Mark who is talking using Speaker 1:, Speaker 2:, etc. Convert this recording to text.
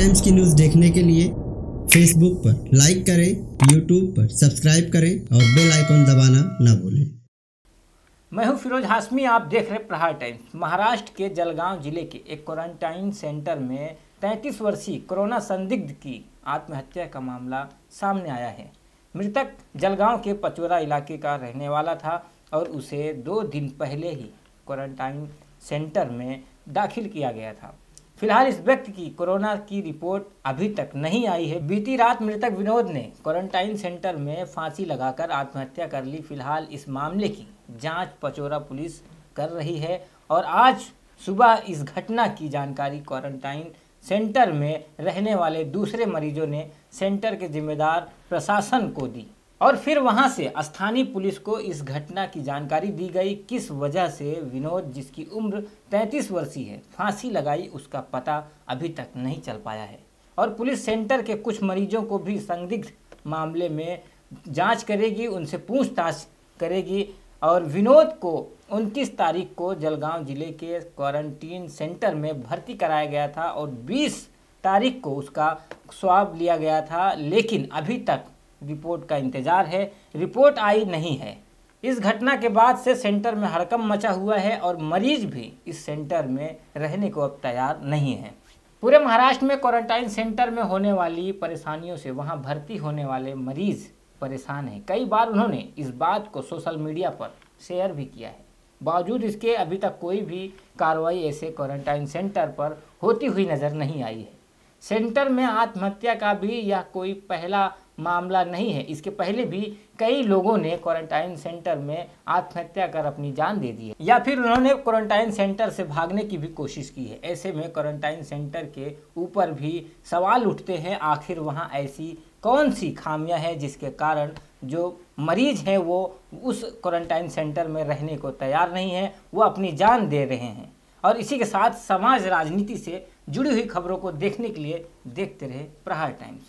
Speaker 1: Times की news देखने के लिए फेसबुक पर लाइक करें यूट्यूब पर सब्सक्राइब करें और बेल आइकॉन दबाना ना भूलें।
Speaker 2: मैं हूँ फिरोज हाशमी, आप देख रहे प्रहार टाइम्स। महाराष्ट्र के जलगांव ज़िले के एक क्वारंटाइन सेंटर में 33 वर्षीय कोरोना संदिग्ध की आत्महत्या का मामला सामने आया है। मृतक जलगांव के पचोरा इलाके का रहने वाला था और उसे दो दिन पहले ही क्वारंटाइन सेंटर में दाखिल किया गया था। फ़िलहाल इस व्यक्ति की कोरोना की रिपोर्ट अभी तक नहीं आई है। बीती रात मृतक विनोद ने क्वारंटाइन सेंटर में फांसी लगाकर आत्महत्या कर ली। फ़िलहाल इस मामले की जाँच पचोरा पुलिस कर रही है और आज सुबह इस घटना की जानकारी क्वारंटाइन सेंटर में रहने वाले दूसरे मरीजों ने सेंटर के जिम्मेदार प्रशासन को दी। और फिर वहाँ से स्थानीय पुलिस को इस घटना की जानकारी दी गई, किस वजह से विनोद, जिसकी उम्र 33 वर्षीय है, फांसी लगाई उसका पता अभी तक नहीं चल पाया है। और पुलिस सेंटर के कुछ मरीजों को भी संदिग्ध मामले में जाँच करेगी, उनसे पूछताछ करेगी और विनोद को 29 तारीख को जलगांव ज़िले के क्वारंटीन सेंटर में भर्ती कराया गया था और 20 तारीख को उसका स्वाब लिया गया था, लेकिन अभी तक रिपोर्ट का इंतज़ार है। रिपोर्ट आई नहीं है। इस घटना के बाद से सेंटर में हड़कम मचा हुआ है और मरीज़ भी इस सेंटर में रहने को अब तैयार नहीं है। पूरे महाराष्ट्र में क्वारंटाइन सेंटर में होने वाली परेशानियों से वहाँ भर्ती होने वाले मरीज़ परेशान हैं। कई बार उन्होंने इस बात को सोशल मीडिया पर शेयर भी किया है। बावजूद इसके अभी तक कोई भी कार्रवाई ऐसे क्वारंटाइन सेंटर पर होती हुई नज़र नहीं आई है। सेंटर में आत्महत्या का भी यह कोई पहला मामला नहीं है। इसके पहले भी कई लोगों ने क्वारंटाइन सेंटर में आत्महत्या कर अपनी जान दे दी है। या फिर उन्होंने क्वारंटाइन सेंटर से भागने की भी कोशिश की है। ऐसे में क्वारंटाइन सेंटर के ऊपर भी सवाल उठते हैं, आखिर वहाँ ऐसी कौन सी खामियाँ हैं जिसके कारण जो मरीज़ हैं वो उस क्वारंटाइन सेंटर में रहने को तैयार नहीं है, वो अपनी जान दे रहे हैं। और इसी के साथ समाज राजनीति से जुड़ी हुई खबरों को देखने के लिए देखते रहे प्रहार टाइम्स।